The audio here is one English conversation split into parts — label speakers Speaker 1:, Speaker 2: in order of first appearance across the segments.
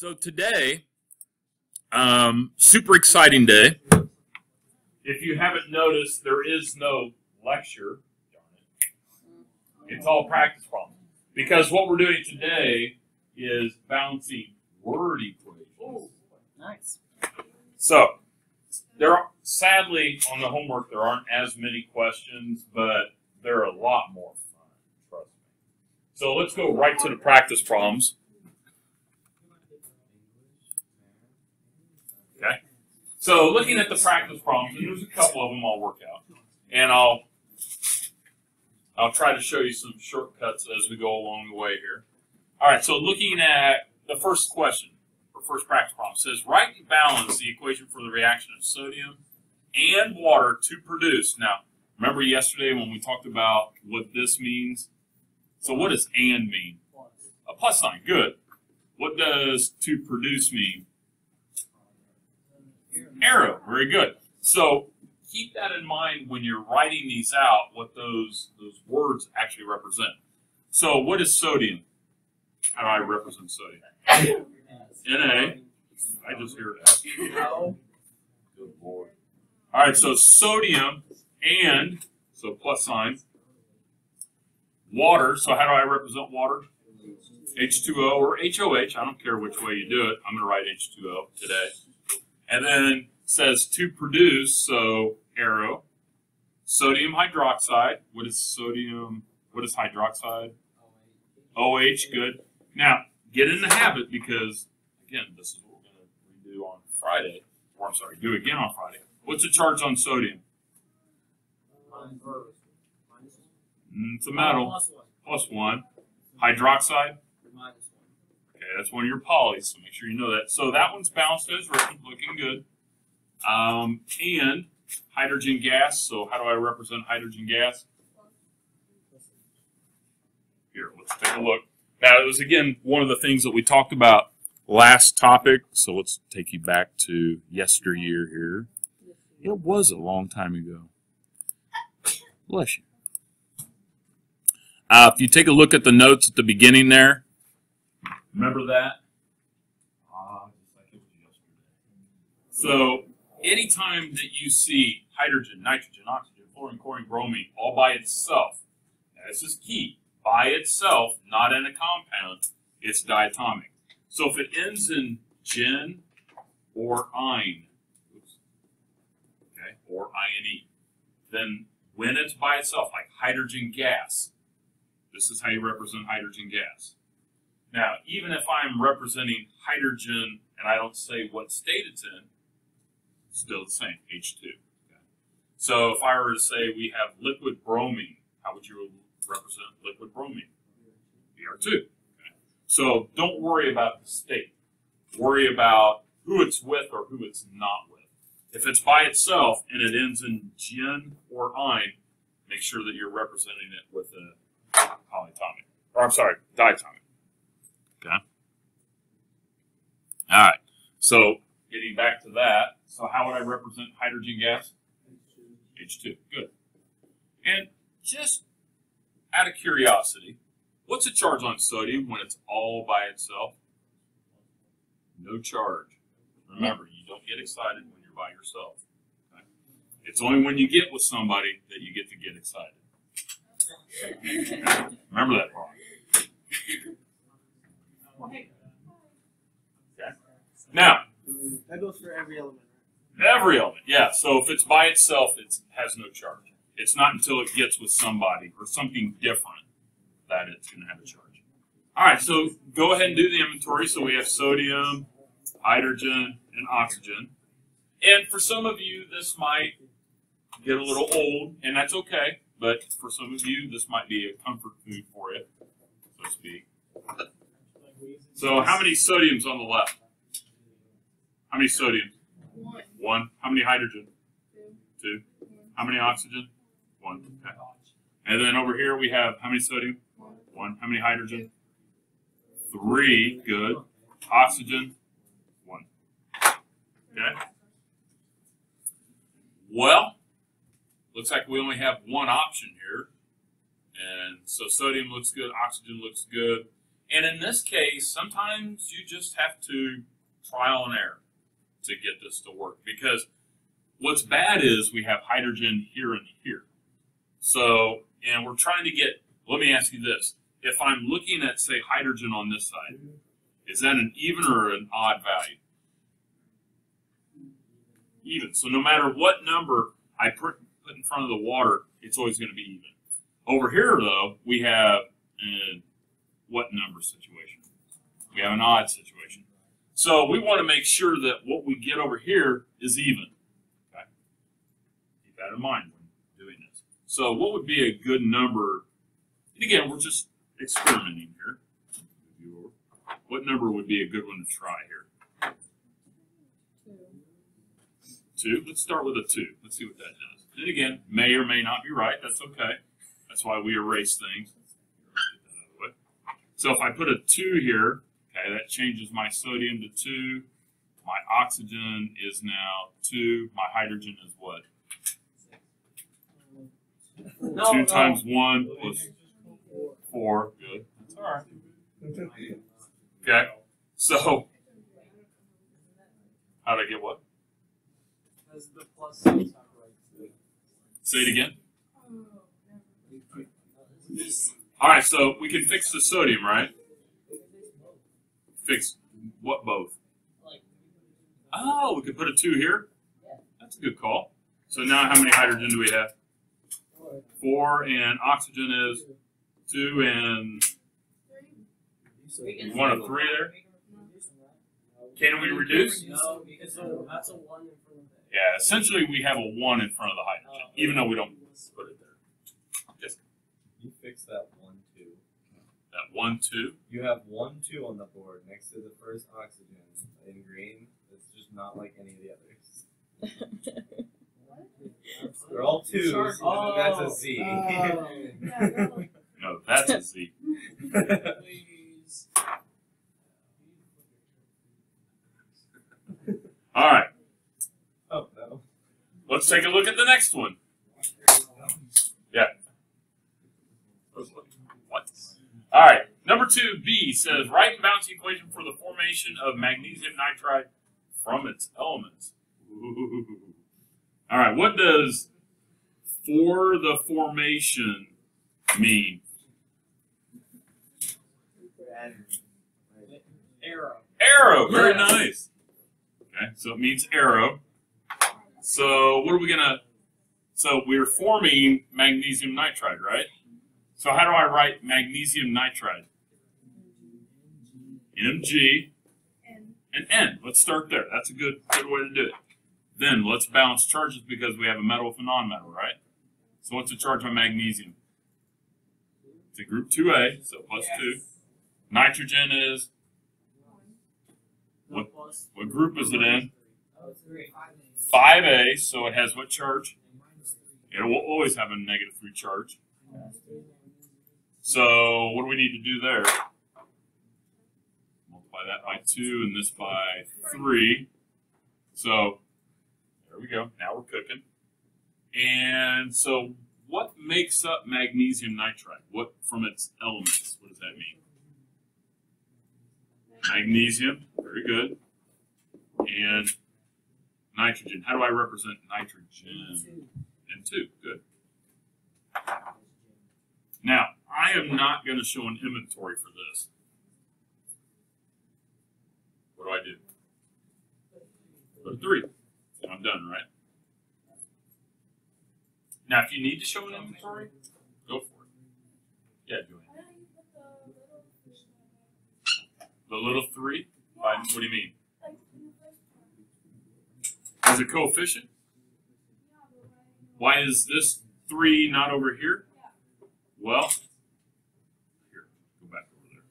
Speaker 1: So today, um, super exciting day. If you haven't noticed, there is no lecture. It's all practice problems. Because what we're doing today is balancing word equations.
Speaker 2: Nice.
Speaker 1: So, there are, sadly on the homework there aren't as many questions, but they're a lot more fun. Trust me. So let's go right to the practice problems. Okay. So looking at the practice problems, and there's a couple of them I'll work out, and I'll I'll try to show you some shortcuts as we go along the way here. All right. So looking at the first question or first practice problem says write and balance the equation for the reaction of sodium and water to produce. Now, remember yesterday when we talked about what this means? So what does and mean? A plus sign. Good. What does to produce mean? Arrow. Very good. So keep that in mind when you're writing these out, what those those words actually represent. So what is sodium? How do I represent sodium? Na. I just hear that. Good lord. All right, so sodium and so plus sign water. So how do I represent water? H2O or HOH. I don't care which way you do it. I'm going to write H2O today. And then says to produce, so arrow. Sodium hydroxide. What is sodium? What is hydroxide? OH. Good. Now, get in the habit because, again, this is what we're going to redo on Friday. Or I'm sorry, do again on Friday. What's the charge on sodium? Mm, it's a metal. Plus one. Hydroxide. Okay, that's one of your polys, so make sure you know that. So that one's balanced as written, looking good. Um, and hydrogen gas. So how do I represent hydrogen gas? Here, let's take a look. Now, it was again one of the things that we talked about last topic. So let's take you back to yesteryear here. It was a long time ago. Bless you. Uh, if you take a look at the notes at the beginning there, remember that? Ah. So, anytime that you see hydrogen, nitrogen, oxygen, fluorine, chlorine, bromine all by itself, this is key, by itself, not in a compound, it's diatomic. So if it ends in gen or ine, oops, okay, or ine, then when it's by itself, like hydrogen gas, this is how you represent hydrogen gas. Now, even if I'm representing hydrogen and I don't say what state it's in, it's still the same, H2. Okay. So if I were to say we have liquid bromine, how would you represent liquid bromine? Br2. Okay. So don't worry about the state. Worry about who it's with or who it's not with. If it's by itself and it ends in gen or ine, make sure that you're representing it with a polyatomic. Or I'm sorry, diatomic. Okay. All right. So getting back to that, so how would I represent hydrogen gas? H2. Good. And just out of curiosity, what's the charge on sodium when it's all by itself? No charge. Remember, you don't get excited when you're by yourself. It's only when you get with somebody that you get to get excited. Remember that part. Okay. Now,
Speaker 2: That goes for every element.
Speaker 1: every element, yeah. So if it's by itself, it has no charge. It's not until it gets with somebody or something different that it's going to have a charge. All right, so go ahead and do the inventory. So we have sodium, hydrogen, and oxygen. And for some of you, this might get a little old, and that's okay. But for some of you, this might be a comfort food for you, so to speak. So how many sodiums on the left? How many sodiums?
Speaker 3: One.
Speaker 1: One. How many hydrogen?
Speaker 3: Two.
Speaker 1: Two. How many oxygen? One. Okay. And then over here we have how many sodium?
Speaker 3: One.
Speaker 1: How many hydrogen? Three. Good. Oxygen? One. Okay. Well, looks like we only have one option here. And so sodium looks good, oxygen looks good. And in this case, sometimes you just have to trial and error to get this to work because what's bad is we have hydrogen here and here. So, and we're trying to get, let me ask you this. If I'm looking at, say, hydrogen on this side, is that an even or an odd value? Even. So no matter what number I put in front of the water, it's always going to be even. Over here, though, we have a what number situation? We have an odd situation. So we want to make sure that what we get over here is even. Okay. Keep that in mind when doing this. So what would be a good number? And again, we're just experimenting here. What number would be a good one to try here? Two. Let's start with a two. Let's see what that does. And again, may or may not be right. That's okay. That's why we erase things. So if I put a two here, okay, that changes my sodium to two. My oxygen is now two. My hydrogen is what?
Speaker 2: No,
Speaker 1: two
Speaker 2: no.
Speaker 1: times one plus four. Good. That's all right. Okay. So how did I get what?
Speaker 2: That's the plus six on right.
Speaker 1: Say it again. Oh, All right, so we can fix the sodium, right? Fix what both? Oh, we could put a two here. That's a good call. So now, how many hydrogen do we have? Four, and oxygen is two, and 1 of three there? Can we reduce?
Speaker 2: No, because that's a one in front of it.
Speaker 1: Yeah, essentially we have a one in front of the hydrogen, even though we don't put it there. Just
Speaker 3: You fix that one two.
Speaker 1: one, two.
Speaker 3: You have one two on the board next to the first oxygen in green. It's just not like any of the others. They're all twos.
Speaker 2: Oh,
Speaker 3: that's a Z.
Speaker 2: oh.
Speaker 1: No, that's a Z. all right.
Speaker 3: oh no.
Speaker 1: let's take a look at the next one. What? All right, number two, B says write and balance the equation for the formation of magnesium nitride from its elements. Ooh. All right, what does for the formation mean?
Speaker 2: Arrow.
Speaker 1: Arrow, very
Speaker 2: Yes.
Speaker 1: nice. Okay, so it means arrow. So what are we gonna? So we're forming magnesium nitride, right? So how do I write magnesium nitride? Mg and N. Let's start there. That's a good good way to do it. Then let's balance charges because we have a metal with a non-metal, right? So what's the charge on magnesium? It's a group 2A, so plus 2. Nitrogen is, What- what group is it in?
Speaker 2: Oh, three.
Speaker 1: 5A, so it has what charge? It will always have a negative 3 charge. So what do we need to do there? Multiply that by 2 and this by 3. So there we go. Now we're cooking. And so what makes up magnesium nitride? What from its elements? What does that mean? Magnesium, very good. And nitrogen. How do I represent nitrogen? N2, good. Now, I am not going to show an inventory for this. What do I do? Put a three. And I'm done, right? Now, if you need to show an inventory, go for it. Yeah, Joanne. The little three? By, what do you mean? As a coefficient? Why is this three not over here? Well, here, go back over there.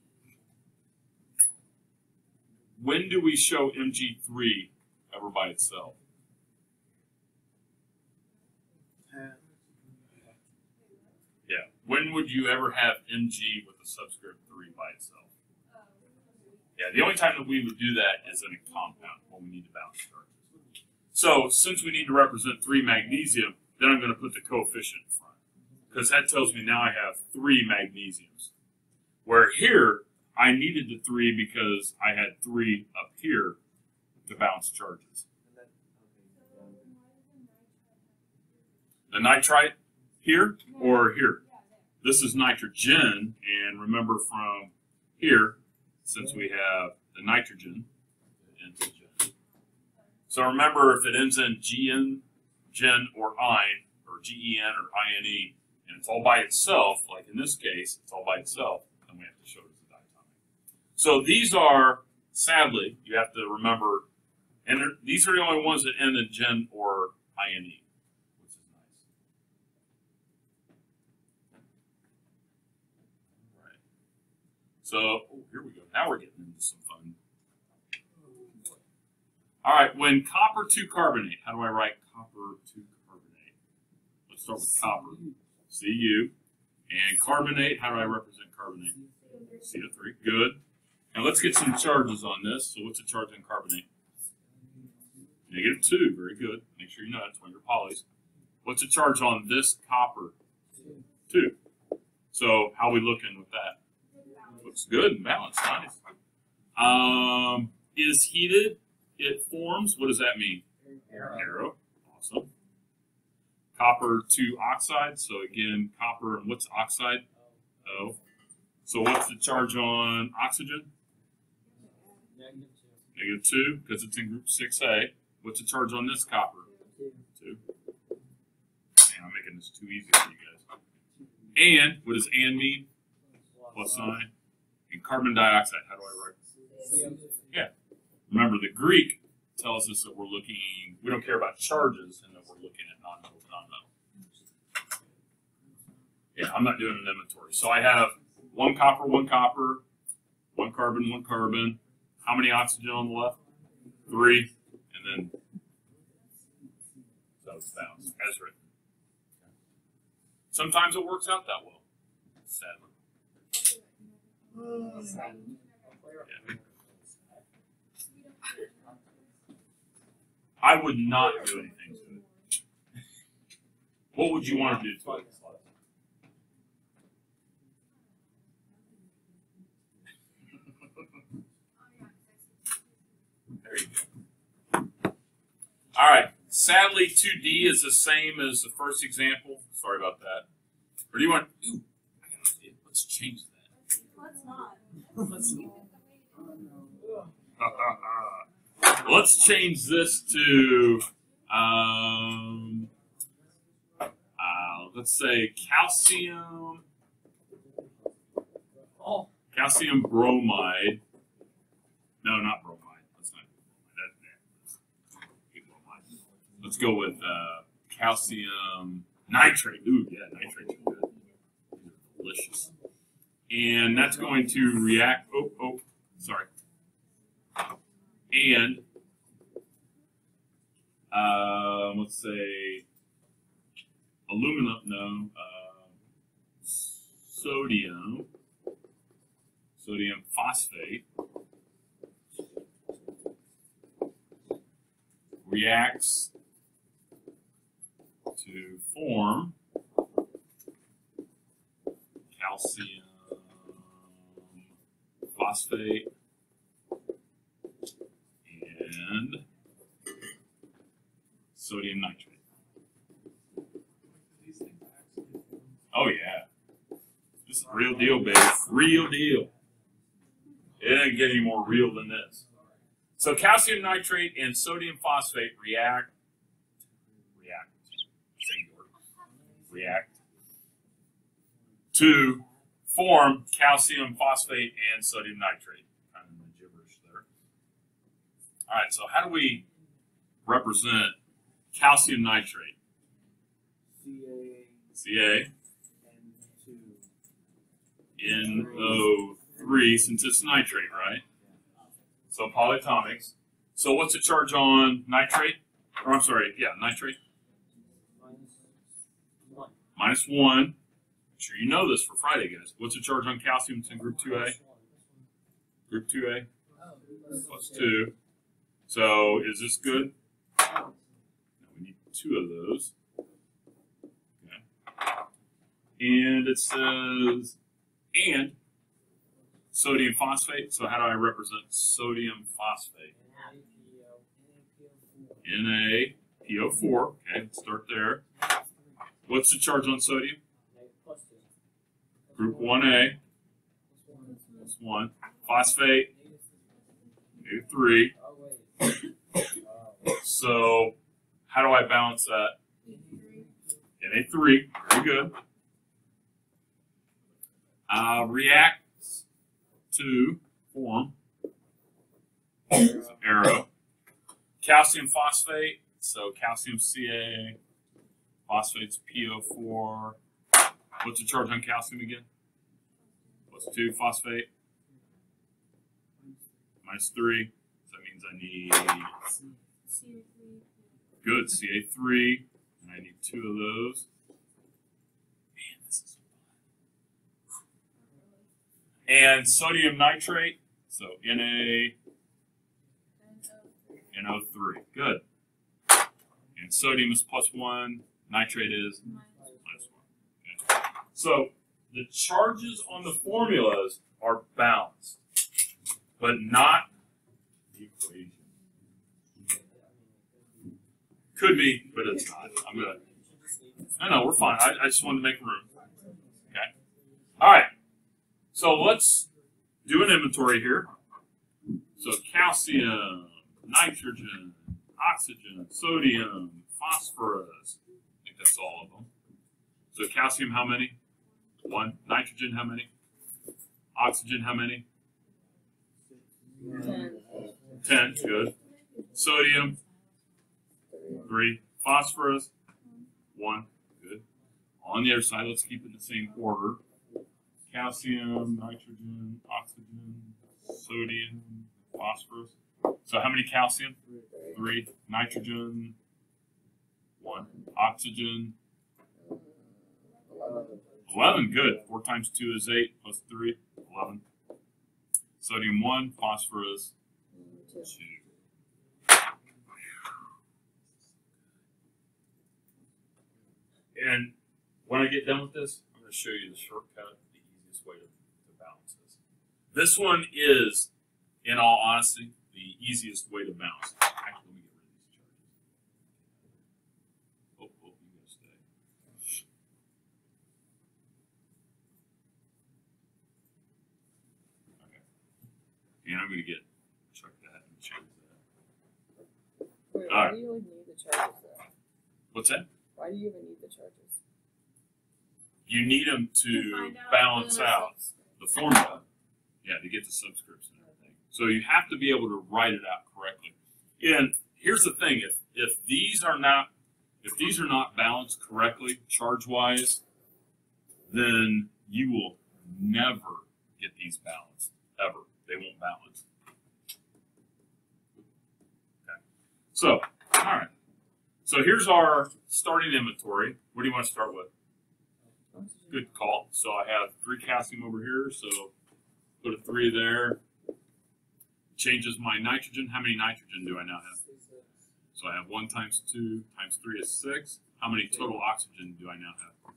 Speaker 1: When do we show MG3 ever by itself? Uh, yeah. When would you ever have MG with a subscript 3 by itself? Uh, yeah, the only time that we would do that is in a compound when we need to balance charges. So, since we need to represent 3 magnesium, then I'm going to put the coefficient in front. Because that tells me now I have 3 magnesiums. Where here, I needed the three because I had three up here to bounce charges. The nitride here or here? This is nitrogen, and remember from here, since we have the nitrogen. So remember if it ends in GN, gen, or ine, or GEN or INE, and it's all by itself, like in this case, it's all by itself, then we have to show it as a diatomic. So these are, sadly, you have to remember, and these are the only ones that end in gen or INE, which is nice. Right. So oh, here we go. Now we're getting into some fun. All right, when copper two carbonate, how do I write copper two carbonate? Let's start with copper. Cu. And carbonate, how do I represent carbonate? CO3. Good. Now let's get some charges on this. So what's the charge on carbonate? Negative two. Very good. Make sure you know that's one of your polys. What's the charge on this copper? Two. So how we looking with that? Looks good and balanced. Nice. Um, is heated. It forms. What does that mean? Arrow. Awesome. Copper two oxide. So again, copper and what's oxide? O. So what's the charge on oxygen?
Speaker 2: Negative
Speaker 1: Negative two, because it's in group six A. What's the charge on this copper?
Speaker 2: two.
Speaker 1: Two. Man, I'm making this too easy for you guys. And what does and mean? Plus sign. And carbon dioxide. How do I write?
Speaker 2: CM2.
Speaker 1: Remember, the Greek tells us that we're looking. We don't care about charges, and that we're looking at non-metal, non-metal. Yeah, I'm not doing an inventory. So I have one copper, one copper, one carbon, one carbon. How many oxygen on the left? Three, and then it's balanced as written. Sometimes it works out that well. Sadly. Yeah. I would not do anything to it. What would you want to do to it? There you go. All right. Sadly, 2D is the same as the first example. Sorry about that. Or do you want? Ooh, I got an idea. Let's change that.
Speaker 4: Let's not.
Speaker 1: Let's change this to, um, uh, let's say calcium,
Speaker 2: Oh,
Speaker 1: calcium bromide. No, not bromide. Let's not. That, that. Get bromide. Let's go with uh, calcium nitrate. Ooh, yeah, are delicious. And that's going to react. Oh, oh, sorry. And um, let's say aluminum. No, uh, sodium. Sodium phosphate reacts to form calcium phosphate and sodium nitrate. Oh yeah, this is real deal, baby. Real deal. It doesn't get any more real than this. So calcium nitrate and sodium phosphate react, react, react to form calcium phosphate and sodium nitrate. Kind of gibberish there. All right, so how do we represent calcium nitrate?
Speaker 2: CA
Speaker 1: Ca
Speaker 2: N2.
Speaker 1: NO3 since it's nitrate, right? So polyatomics. So what's the charge on nitrate? Or I'm sorry, yeah, nitrate.
Speaker 2: Minus one.
Speaker 1: Make sure you know this for Friday, guys. What's the charge on calcium? It's in group 2A.
Speaker 2: Minus.
Speaker 1: Group 2A plus 2. So is this good? No, we need two of those. Okay. And it says, and Sodium phosphate. So how do I represent sodium phosphate? NaPO4. Okay, start there. What's the charge on sodium? Group 1A. 1. Phosphate, negative 3. So how do I balance that? Na3. Very good. Uh, reacts to form arrow. Calcium phosphate. So calcium Ca. Phosphate's PO4. What's the charge on calcium again? Plus 2 phosphate. Minus 3. So that means I need good CA3. And I need two of those. Man, this is fun. And sodium nitrate. So Na NO3. Good. And sodium is plus 1. Nitrate is minus 1. Okay. So the charges on the formulas are balanced, but not the equation. Could be, but it's not. I'm gonna. No, no, we're fine. I, I just wanted to make room. Okay. All right. So let's do an inventory here. So calcium, nitrogen, oxygen, sodium, phosphorus. That's all of them. So calcium, how many? One. Nitrogen, how many? Oxygen, how many? Ten. Good. Sodium, three. Phosphorus, one. Good. On the other side, let's keep it in the same order. Calcium, nitrogen, oxygen, sodium, phosphorus. So how many calcium? Three. Nitrogen, Oxygen, eleven. Good. Four times two is eight. Plus three, eleven. Sodium one. Phosphorus two. And when I get done with this, I'm going to show you the shortcut, the easiest way to, to balance this. This one is, in all honesty, the easiest way to balance. Actually, let me get rid of these charges. Oh, oh, you gotta stay. Okay. And I'm going to get check that and change that.
Speaker 4: Wait,
Speaker 1: Alright.
Speaker 4: why do you even need the charges though?
Speaker 1: What's that?
Speaker 4: Why do you even need the charges?
Speaker 1: You need them to balance out the formula. Yeah, to get the subscripts and everything. So you have to be able to write it out correctly. And here's the thing: if if these are not if these are not balanced correctly, charge wise, then you will never get these balanced ever. They won't balance. Okay. So, all right. So here's our starting inventory. What do you want to start with? Good call. So I have three calcium over here, so put a three there. Changes my nitrogen. How many nitrogen do I now have? So I have one times two times three is six. How many total oxygen do I now have?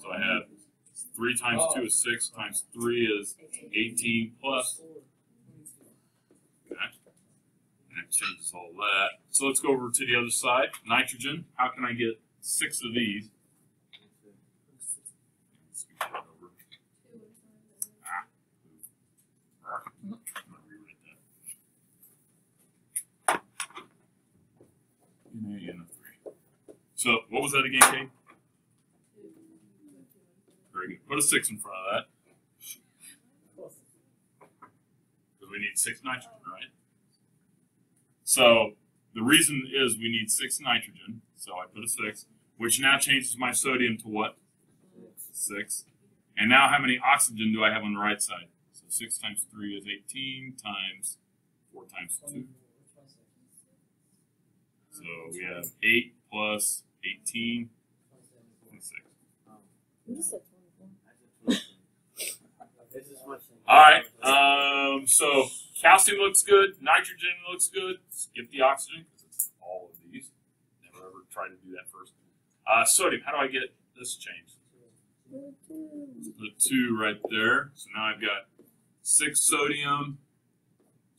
Speaker 1: So I have three times two is six times three is eighteen plus. Okay. And it changes all that. So let's go over to the other side. Nitrogen. How can I get six of these? So what was that again, Kate? Very. Put a six in front of that. Because we need six nitrogen, right? So the reason is we need six nitrogen. So I put a six, which now changes my sodium to what? Six. And now how many oxygen do I have on the right side? So six times three is 18 times four times two. So we have eight plus
Speaker 3: 18, 26.
Speaker 1: All right. Um, so calcium looks good. Nitrogen looks good. Skip the oxygen because it's all of these. Never ever try to do that first. Uh, sodium. How do I get this changed? The two right there. So now I've got six sodium,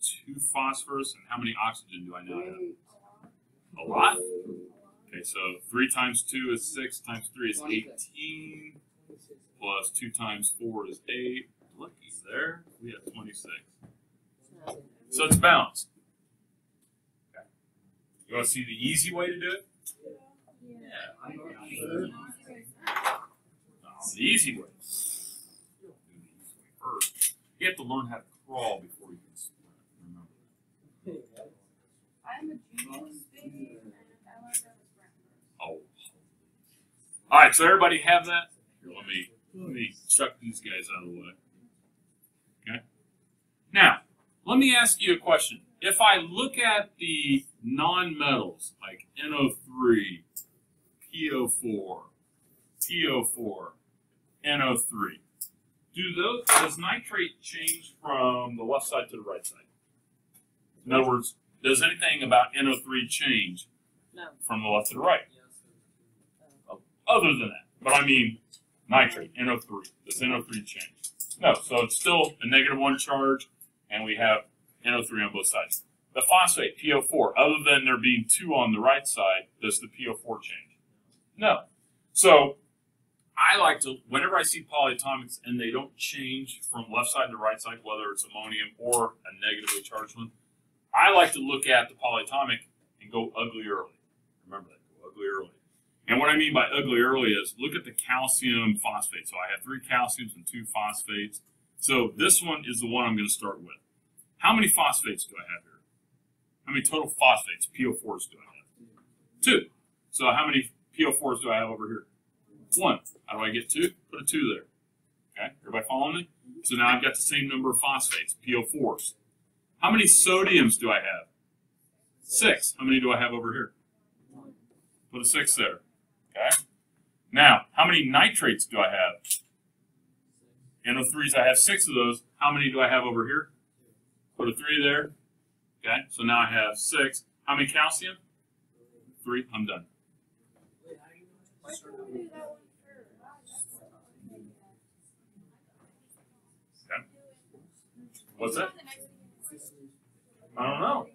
Speaker 1: two phosphorus, and how many oxygen do I now have? A lot. Okay, so three times two is six, times three is eighteen, plus two times four is eight. There, twenty-six. So it's balanced. Okay. You want to see the easy way to do it? No, the easy way. The easy way first. You have to learn how to crawl before you can sprint. Remember that.
Speaker 5: I'm a genius, baby, and I learned how to sprint.
Speaker 1: Oh. All right, so everybody have that? Here, let me let me chuck these guys out of the way. Now, let me ask you a question. If I look at the non-metals like NO3, PO4, PO4, NO3, do those does nitrate change from the left side to the right side? In other words, does anything about NO3 change
Speaker 4: No.
Speaker 1: from the left to the right? Oh, other than that. But I mean, nitrate, NO3. Does NO3 change? No. So it's still a negative one charge, and we have NO3 on both sides. The phosphate, PO4, other than there being two on the right side, does the PO4 change? No. So I like to, whenever I see polyatomics and they don't change from left side to right side, whether it's ammonium or a negatively charged one, I like to look at the polyatomic and go ugly early. Remember that, go ugly early. And what I mean by ugly early is look at the calcium phosphate. So I have three calciums and two phosphates. So this one is the one I'm going to start with. How many phosphates do I have here? How many total phosphates, PO4s, do I have? Two. So how many PO4s do I have over here? One. How do I get two? Put a two there. Okay, everybody following me? So now I've got the same number of phosphates, PO4s. How many sodiums do I have? Six. How many do I have over here? Put a six there. Okay. Now, how many nitrates do I have? NO3s, I have six of those. How many do I have over here? Put a three there. Okay, so now I have six. How many calcium? Three. I'm done.
Speaker 5: First?
Speaker 1: What's that? I don't know.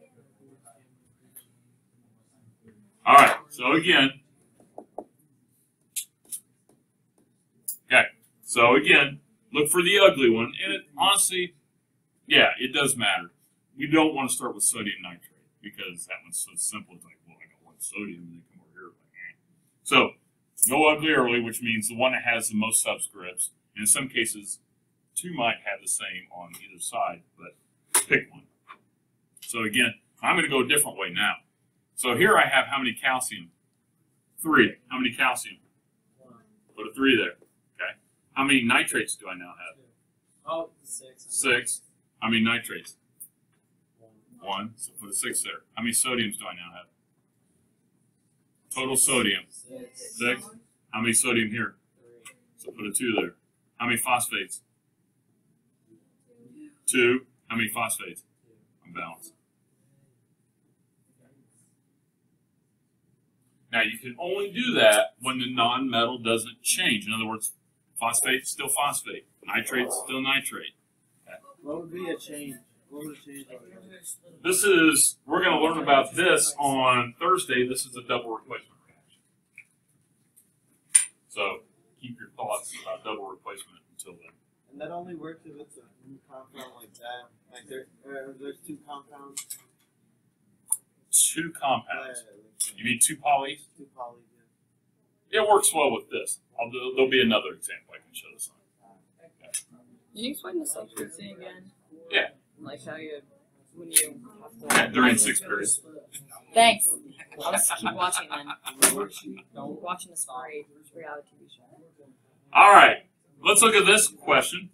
Speaker 1: All right. So again. Okay. So again, look for the ugly one, and it honestly, yeah, it does matter. We don't want to start with sodium nitrate because that one's so simple. It's like, well, I got one sodium, and they come over here. Like, eh. So no ugly early, which means the one that has the most subscripts. And in some cases, two might have the same on either side, but pick one. So again, I'm going to go a different way now. So here I have how many calcium? Three. How many calcium? One. Put a three there. Okay. How many nitrates do I now have?
Speaker 2: Oh, six.
Speaker 1: Six. How many nitrates? One. So put a six there. How many sodiums do I now have? Total sodium.
Speaker 2: Six.
Speaker 1: How many sodium here? So put a two there. How many phosphates? Two. How many phosphates? I'm balanced. Now you can only do that when the non-metal doesn't change. In other words, phosphate still phosphate, nitrate still nitrate.
Speaker 2: What would be a change? What would a change?
Speaker 1: This is we're going to learn about this on Thursday. This is a double replacement reaction. So keep your thoughts about double replacement until then.
Speaker 2: And that only works if it's a new compound like that. Like there, uh, there's two compounds.
Speaker 1: Two compounds. You need two polys.
Speaker 2: two polys.
Speaker 1: It works well with this. I'll there'll be another example I can show this on.
Speaker 4: Can you explain the subscripting again?
Speaker 1: Yeah.
Speaker 4: Like how you, when you have
Speaker 1: Yeah,
Speaker 4: to.
Speaker 1: during sixth period.
Speaker 4: Thanks. I'll just keep watching then. Don't watching this great reality TV show.
Speaker 1: All right, let's look at this question.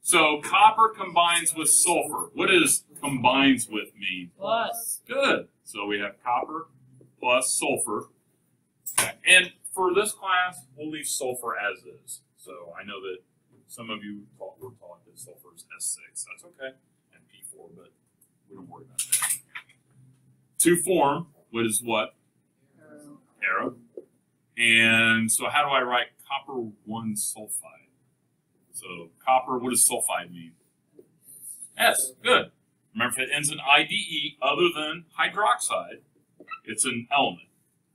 Speaker 1: So copper combines with sulfur. What does combines with mean?
Speaker 4: Plus.
Speaker 1: Good. So we have copper plus sulfur. And for this class, we'll leave sulfur as is. So I know that some of you taught, were taught that sulfur is S6. That's okay. And P4, but we don't worry about that. To form, what is what? Arrow. And so how do I write copper 1 sulfide? So copper, what does sulfide mean? S. Good. Remember, if it ends in IDE other than hydroxide, it's an element.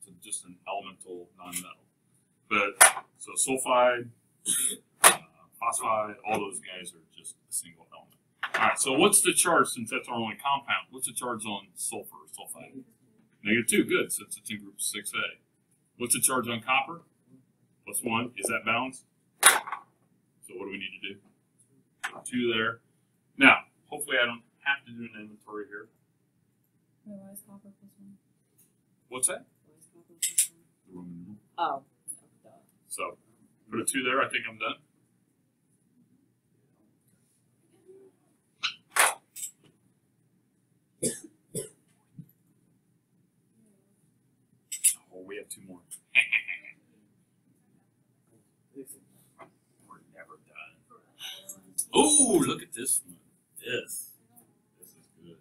Speaker 1: It's just an elemental nonmetal. But so sulfide, phosphide, all those guys are just a single element. All right. So what's the charge since that's our only compound? What's the charge on sulfur sulfide? Negative two. Good. Since it's in group six A. What's the charge on copper? Plus one. Is that balanced? So what do we need to do? Two there. Now, hopefully I don't have to do an inventory here.
Speaker 4: Why is copper plus one?
Speaker 1: What's that?
Speaker 4: Why is copper plus one?
Speaker 1: The Roman numeral.
Speaker 4: Oh.
Speaker 1: So put a two there. I think I'm done. Oh, we have two more. We're never done. Ooh, look at this one. This. This is good.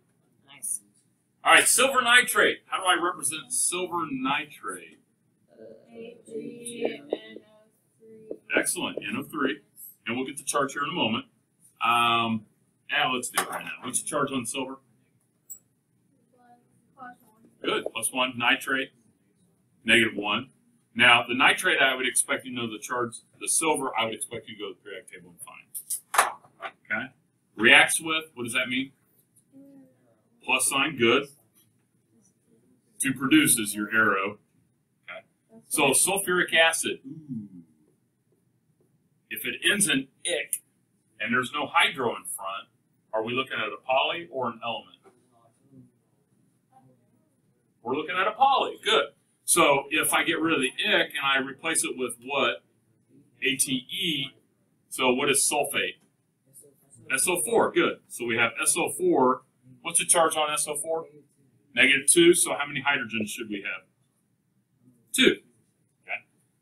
Speaker 4: Nice.
Speaker 1: All right, silver nitrate. How do I represent silver nitrate? Excellent, NO3. And we'll get the charge here in a moment. Um, now let's do it right now. What's the charge on silver? One. Good, plus one. Nitrate, negative one. Now, the nitrate, I would expect you to know the charge. The silver, I would expect you to go to the periodic table and find. Okay? Reacts with, what does that mean? Plus sign, good. To produce is your arrow. Okay. So sulfuric acid. If it ends in ic and there's no hydro in front, are we looking at a poly or an element? We're looking at a poly. Good. So if I get rid of the ic and I replace it with what? ATE. So what is sulfate? SO4. Good. So we have SO4. What's the charge on SO4? Negative 2. So how many hydrogens should we have? 2. Okay.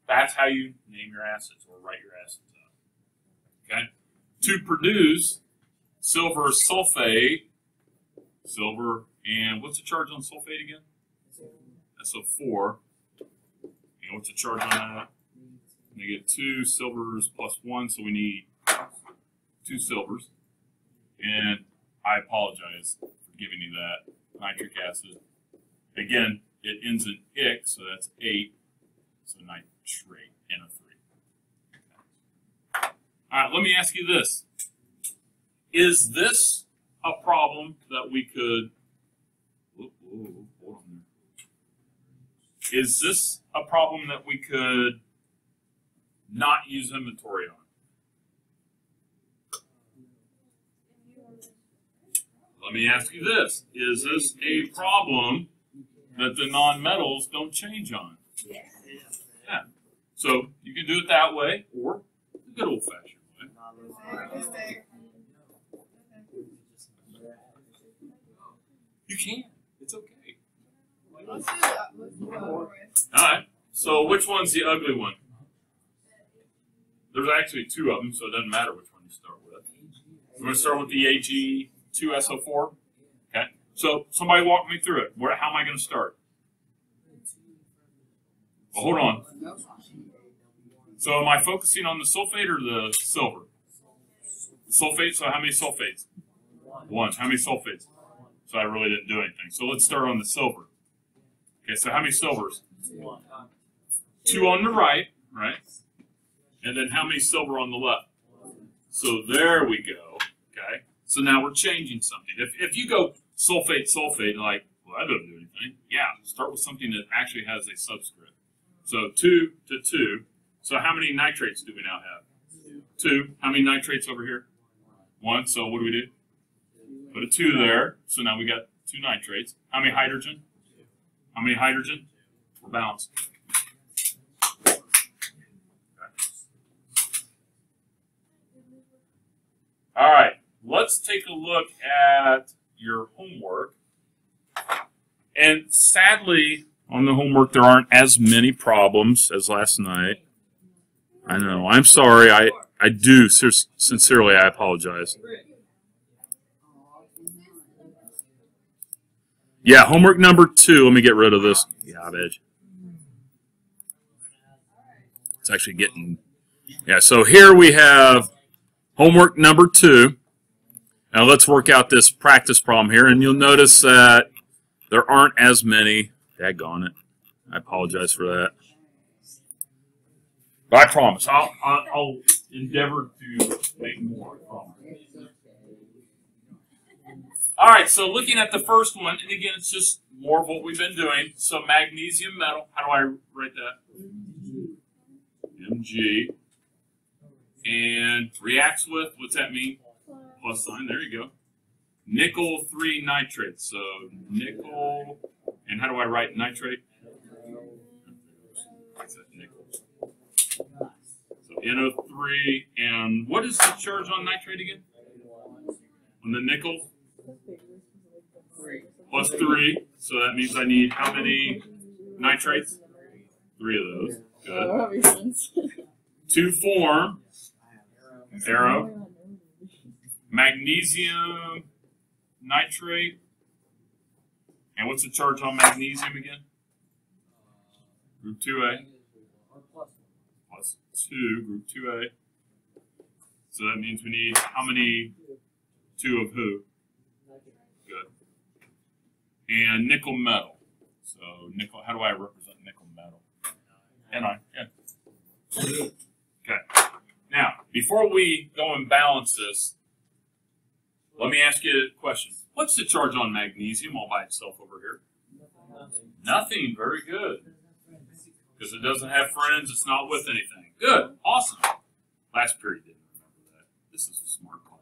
Speaker 1: That's how you name your acids or write your acids out. Okay? To produce silver sulfate, silver, and what's the charge on sulfate again? SO4. And what's the charge on that? Negative 2. Silver is plus 1, so we need two silvers. And I apologize for giving you that. Nitric acid. Again, it ends in ic, so that's 8. So nitrate, NO3. All right, let me ask you this. Is this a problem that we could. Is this a problem that we could not use inventory on? Let me ask you this. Is this a problem that the non-metals don't change on? Yeah. So you can do it that way or the good old fashioned way. You can. It's okay.
Speaker 5: Let's do that. Let's do that.
Speaker 1: Alright. So which one's the ugly one? There's actually two of them, so it doesn't matter which one you start with. We're going to start with the AG2SO4. Okay. So somebody walk me through it. Where, how am I going to start? Well, hold on. So am I focusing on the sulfate or the silver? Sulfate. So how many sulfates? One. How many sulfates? So I really didn't do anything. So let's start on the silver. Okay. So how many silvers? Two on the right, right? And then how many silver on the left? So there we go. Okay. So now we're changing something. If, if you go sulfate, sulfate, like, well, that doesn't do anything. Yeah, start with something that actually has a subscript. So two to two. So how many nitrates do we now have? Two. How many nitrates over here? One. So what do we do? Put a two there. So now we got two nitrates. How many hydrogen? How many hydrogen? We're balanced. All right, let's take a look at your homework. And sadly, on the homework, there aren't as many problems as last night. I know. I'm sorry. I, I do. Sincerely, I apologize. Yeah, homework number two. Let me get rid of this garbage. It's actually getting. Yeah, so here we have homework number two. Now let's work out this practice problem here, and you'll notice that there aren't as many. Daggone it. I apologize for that. But I promise, I'll, I'll, I'll endeavor to make more. All right, so looking at the first one, and again, it's just more of what we've been doing. So magnesium metal, how do I write that? Mg. And reacts with, what's that mean? Plus sign, there you go. Nickel 3 nitrate. So nickel, and how do I write nitrate? Nickel? So NO3, and what is the charge on nitrate again? On the nickel? Plus 3. So that means I need how many nitrates? Three of those. Good.
Speaker 4: That makes sense.
Speaker 1: To form arrow, magnesium nitrate. And what's the charge on magnesium again? Group 2A plus 2, group 2A. So that means we need how many 2 of who? Good. And nickel metal. So nickel, how do I represent nickel metal? Ni, yeah. Okay. Now, before we go and balance this, let me ask you a question. What's the charge on magnesium all by itself over here? Nothing. Very good. Because it doesn't have friends, it's not with anything. Good. Awesome. Last period didn't remember that. This is a smart class.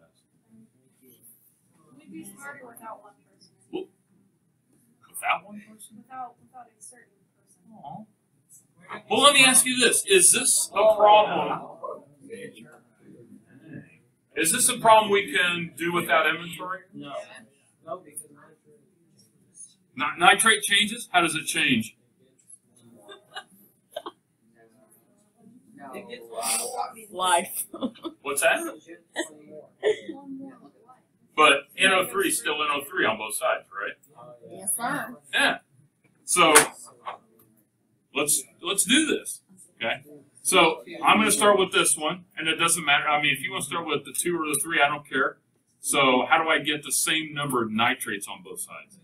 Speaker 5: We'd be smarter without one person.
Speaker 1: Without one person?
Speaker 5: Without without a certain person.
Speaker 1: Aw. Well, let me ask you this. Is this a oh, problem? Is this a problem we can do without inventory?
Speaker 2: No. No, because
Speaker 1: Ni- Nitrate changes? How does it change?
Speaker 4: Life.
Speaker 1: What's that?
Speaker 5: One more with life.
Speaker 1: But NO3 is still NO3 on both sides, right?
Speaker 4: yes, sir.
Speaker 1: Yeah. So let's let's do this. Okay. So I'm going to start with this one, and it doesn't matter. I mean, if you want to start with the two or the three, I don't care. So how do I get the same number of nitrates on both sides?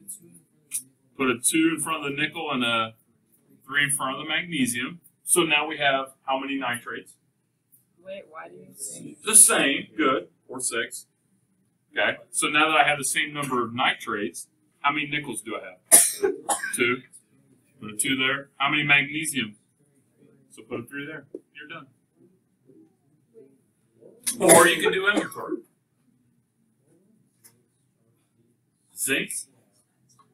Speaker 1: Put a two in front of the nickel and a three in front of the magnesium. So now we have how many nitrates?
Speaker 4: Wait, why do you say?
Speaker 1: The same. Good. Or six. Okay. So now that I have the same number of nitrates, how many nickels do I have? Two. Put a two there. How many magnesium? So put a through there. You're done. Or you can do inventory. Zinc.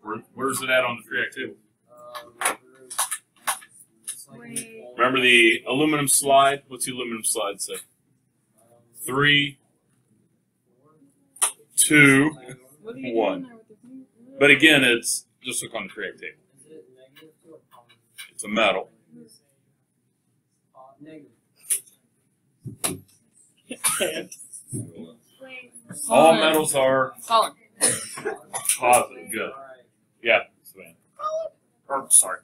Speaker 1: Where, where's it at on the periodic table?
Speaker 5: Wait.
Speaker 1: Remember the aluminum slide? What's the aluminum slide say? Three, two. One. But again, it's just look on the periodic table. It's a metal.
Speaker 5: Wait.
Speaker 1: All metals are
Speaker 4: Colin.
Speaker 1: positive. Good. Yeah. Savannah. Or sorry.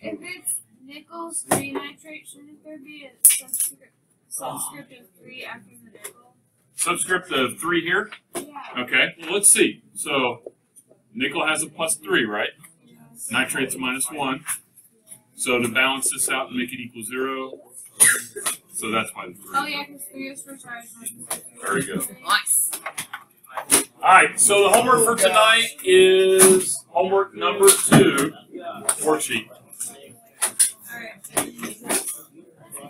Speaker 5: If it's nickels three nitrate, shouldn't there be a subscript subscript of three after the nickel?
Speaker 1: Subscript of three here.
Speaker 5: Yeah.
Speaker 1: Okay. Well, let's see. So nickel has a plus three, right? Nitrate's a minus one. So to balance this out and make it equal zero, so that's why the.
Speaker 5: Oh yeah, because we is for.
Speaker 1: There we go.
Speaker 4: Nice.
Speaker 1: All right, so the homework for tonight is homework number two, worksheet. All right.